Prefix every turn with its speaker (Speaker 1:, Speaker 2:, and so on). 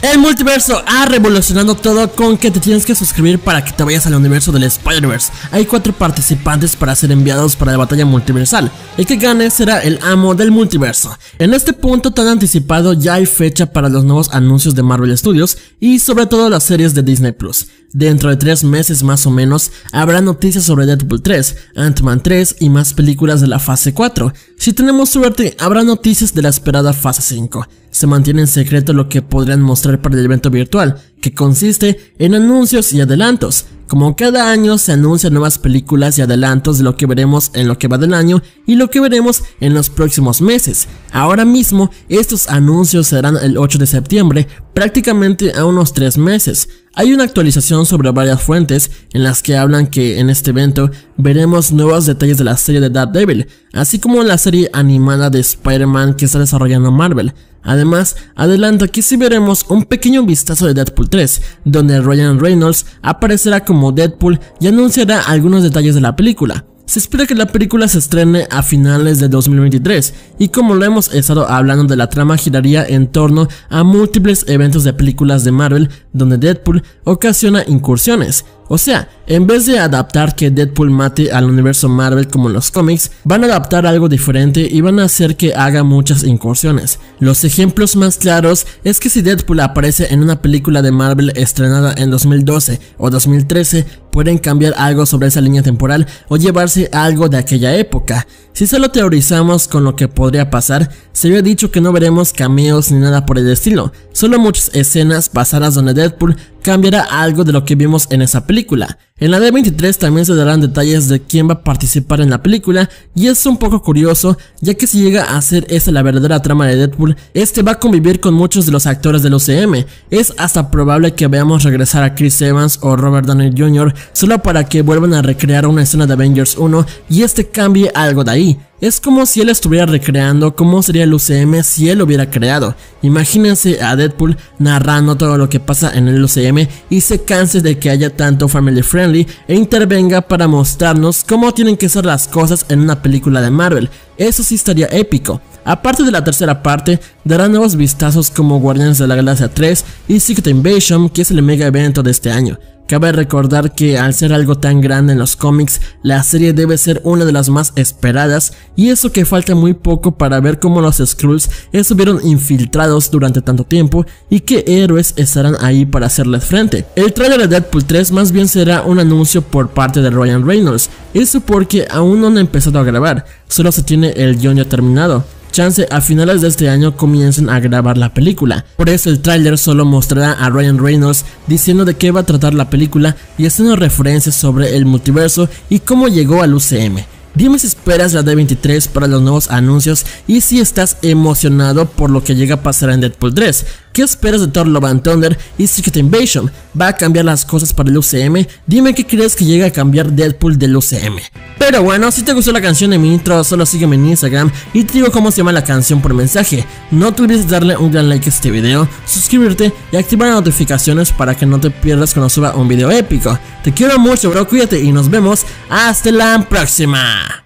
Speaker 1: El multiverso ha revolucionado todo con que te tienes que suscribir para que te vayas al universo del Spider-Verse. Hay cuatro participantes para ser enviados para la batalla multiversal. El que gane será el amo del multiverso. En este punto tan anticipado ya hay fecha para los nuevos anuncios de Marvel Studios y sobre todo las series de Disney Plus. Dentro de tres meses más o menos habrá noticias sobre Deadpool 3, Ant-Man 3 y más películas de la fase 4. Si tenemos suerte habrá noticias de la esperada fase 5 se mantiene en secreto lo que podrían mostrar para el evento virtual, que consiste en anuncios y adelantos. Como cada año se anuncian nuevas películas y adelantos de lo que veremos en lo que va del año y lo que veremos en los próximos meses. Ahora mismo estos anuncios serán el 8 de septiembre, prácticamente a unos 3 meses. Hay una actualización sobre varias fuentes en las que hablan que en este evento veremos nuevos detalles de la serie de Devil, así como la serie animada de Spider-Man que está desarrollando Marvel. Además, adelanta que si veremos un pequeño vistazo de Deadpool 3, donde Ryan Reynolds aparecerá como Deadpool y anunciará algunos detalles de la película. Se espera que la película se estrene a finales de 2023 y como lo hemos estado hablando de la trama giraría en torno a múltiples eventos de películas de Marvel donde Deadpool ocasiona incursiones. O sea, en vez de adaptar que Deadpool mate al universo Marvel como en los cómics, van a adaptar algo diferente y van a hacer que haga muchas incursiones. Los ejemplos más claros es que si Deadpool aparece en una película de Marvel estrenada en 2012 o 2013, pueden cambiar algo sobre esa línea temporal o llevarse algo de aquella época. Si solo teorizamos con lo que podría pasar, se había dicho que no veremos cameos ni nada por el estilo, solo muchas escenas pasadas donde Deadpool cambiará algo de lo que vimos en esa película. En la D23 también se darán detalles de quién va a participar en la película y es un poco curioso ya que si llega a ser esa la verdadera trama de Deadpool, este va a convivir con muchos de los actores del UCM. Es hasta probable que veamos regresar a Chris Evans o Robert Downey Jr. solo para que vuelvan a recrear una escena de Avengers 1 y este cambie algo de ahí. Es como si él estuviera recreando cómo sería el UCM si él lo hubiera creado. Imagínense a Deadpool narrando todo lo que pasa en el UCM y se canse de que haya tanto family friendly e intervenga para mostrarnos cómo tienen que ser las cosas en una película de Marvel. Eso sí estaría épico. Aparte de la tercera parte, dará nuevos vistazos como Guardianes de la Galaxia 3 y Secret Invasion, que es el mega evento de este año. Cabe recordar que al ser algo tan grande en los cómics, la serie debe ser una de las más esperadas y eso que falta muy poco para ver cómo los Skrulls estuvieron infiltrados durante tanto tiempo y qué héroes estarán ahí para hacerles frente. El trailer de Deadpool 3 más bien será un anuncio por parte de Ryan Reynolds, eso porque aún no han empezado a grabar, solo se tiene el guion ya terminado a finales de este año comiencen a grabar la película. Por eso el tráiler solo mostrará a Ryan Reynolds diciendo de qué va a tratar la película y haciendo referencias sobre el multiverso y cómo llegó al UCM. Dime si esperas la D23 para los nuevos anuncios y si estás emocionado por lo que llega a pasar en Deadpool 3. ¿Qué esperas de Thor Love and Thunder y Secret Invasion? ¿Va a cambiar las cosas para el UCM? Dime qué crees que llega a cambiar Deadpool del UCM. Pero bueno, si te gustó la canción de mi intro, solo sígueme en Instagram y te digo cómo se llama la canción por mensaje. No te olvides darle un gran like a este video, suscribirte y activar las notificaciones para que no te pierdas cuando suba un video épico. Te quiero mucho bro, cuídate y nos vemos hasta la próxima.